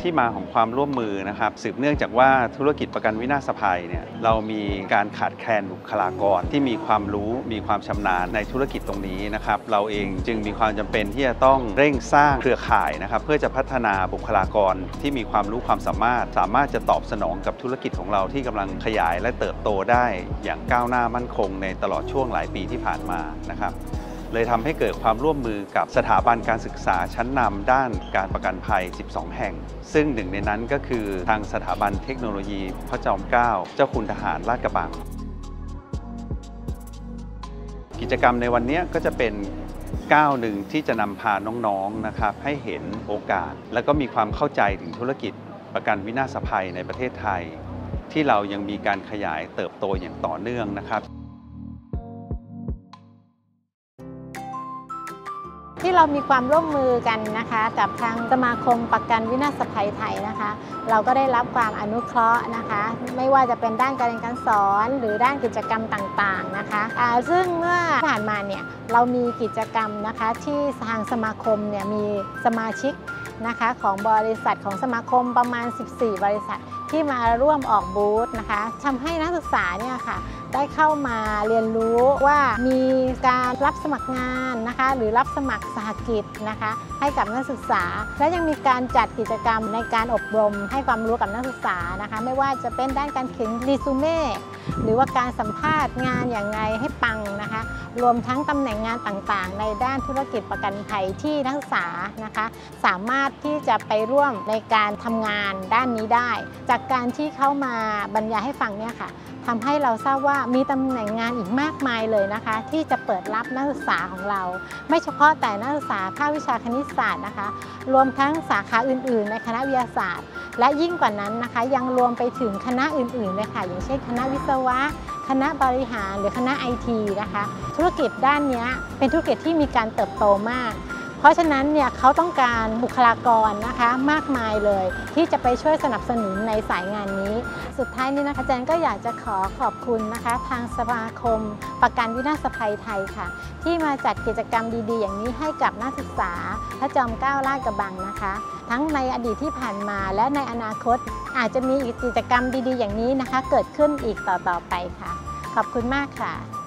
ที่มาของความร่วมมือนะครับสืบเนื่องจากว่าธุรกิจประกันวินาศภัยเนี่ยเรามีการขาดแคลนบุคลากรที่มีความรู้มีความชำนาญในธุรกิจตรงนี้นะครับเราเองจึงมีความจำเป็นที่จะต้องเร่งสร้างเครือข่ายนะครับเพื่อจะพัฒนาบุคลากรที่มีความรู้ความสามารถ สามารถจะตอบสนองกับธุรกิจของเราที่กำลังขยายและเติบโตได้อย่างก้าวหน้ามั่นคงในตลอดช่วงหลายปีที่ผ่านมานะครับ เลยทำให้เกิดความร่วมมือกับสถาบันการศึกษาชั้นนำด้านการประกันภัย 12 แห่ง ซึ่งหนึ่งในนั้นก็คือทางสถาบันเทคโนโลยีพระจอมเกล้าเจ้าคุณทหารลาดกระบัง กิจกรรมในวันนี้ก็จะเป็นก้าวหนึ่งที่จะนำพาน้องๆนะครับให้เห็นโอกาส และก็มีความเข้าใจถึงธุรกิจประกันวินาศภัยในประเทศไทย ที่เรายังมีการขยายเติบโตอย่างต่อเนื่องนะครับ ที่เรามีความร่วมมือกันนะคะ กับทางสมาคมประกันวินาศภัยไทยนะคะ เราก็ได้รับความอนุเคราะห์นะคะ ไม่ว่าจะเป็นด้านการเรียนการสอนหรือด้านกิจกรรมต่างๆนะคะอ่าซึ่งเมื่อผ่านมาเนี่ยเรามีกิจกรรมนะคะที่ทางสมาคมเนี่ยมีสมาชิกนะคะของบริษัทของสมาคมประมาณ 14 บริษัท ที่มาร่วมออกบูธนะคะทำให้นักศึกษาเนี่ยค่ะได้เข้ามาเรียนรู้ว่ามีการรับสมัครงานนะคะ หรือรับสมัครสหกิจนะคะ ให้กับนักศึกษา และยังมีการจัดกิจกรรมในการอบรม ให้ความรู้กับนักศึกษานะคะ ไม่ว่าจะเป็นด้านการเขียนรีซูเม่หรือว่าการสัมภาษณ์งานอย่างไรให้ปังนะคะ รวมทั้งตำแหน่งงานต่างๆ ในด้านธุรกิจประกันภัยที่นักศึกษานะคะ สามารถที่จะไปร่วมในการทำงานด้านนี้ได้ จากการที่เข้ามาบรรยายให้ฟังเนี่ยค่ะทำให้เราทราบว่ามีตำแหน่งงานอีกมากมายเลยนะคะ ที่จะเปิดรับนักศึกษาของเรา ไม่เฉพาะแต่นักศึกษาภาควิชาคณิตศาสตร์นะคะ รวมทั้งสาขาอื่น ๆ ในคณะวิทยาศาสตร์ และยิ่งกว่านั้นนะคะ ยังรวมไปถึงคณะอื่นๆเลยค่ะอย่างเช่น คณะวิศวะ คณะบริหารหรือคณะไอทีนะคะ ธุรกิจด้านนี้เป็นธุรกิจที่มีการเติบโตมาก เพราะฉะนั้นเนี่ยเขาต้องการบุคลากรนะคะมากมายเลย ที่จะไปช่วยสนับสนุนในสายงานนี้ สุดท้ายนี้นะคะอาจารย์ก็อยากจะขอขอบคุณนะคะ ทางสมาคม ประกันวินาศภัยไทยค่ะ ที่มาจัดกิจกรรมดี ๆ อย่างนี้ให้กับนักศึกษาพระจอมเกล้าลาดกระบังนะคะ ทั้งในอดีตที่ผ่านมาและในอนาคตอาจจะมีกิจกรรมดีๆ อย่างนี้นะคะ เกิดขึ้นอีกต่อๆไปค่ะ ขอบคุณมากค่ะ